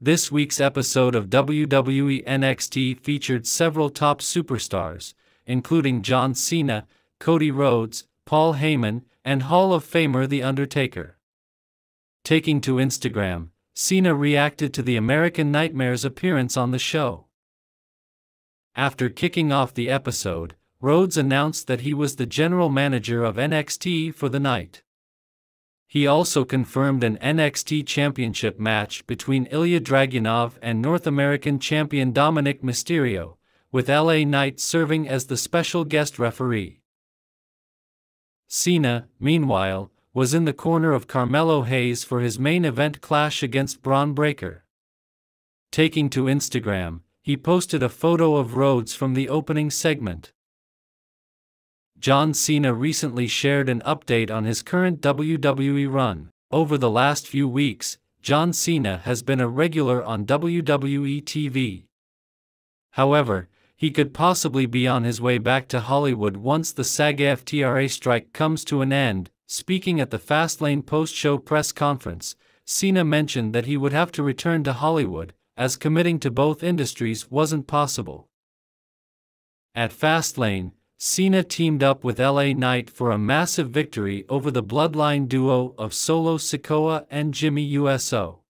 This week's episode of WWE NXT featured several top superstars, including John Cena, Cody Rhodes, Paul Heyman, and Hall of Famer The Undertaker. Taking to Instagram, Cena reacted to the American Nightmare's appearance on the show. After kicking off the episode, Rhodes announced that he was the general manager of NXT for the night. He also confirmed an NXT Championship match between Ilja Dragunov and North American champion Dominik Mysterio, with LA Knight serving as the special guest referee. Cena, meanwhile, was in the corner of Carmelo Hayes for his main event clash against Bron Breakker. Taking to Instagram, he posted a photo of Rhodes from the opening segment. John Cena recently shared an update on his current WWE run. Over the last few weeks, John Cena has been a regular on WWE TV. However, he could possibly be on his way back to Hollywood once the SAG-AFTRA strike comes to an end. Speaking at the Fastlane post-show press conference, Cena mentioned that he would have to return to Hollywood, as committing to both industries wasn't possible. At Fastlane, Cena teamed up with LA Knight for a massive victory over the bloodline duo of Solo Sikoa and Jimmy Uso.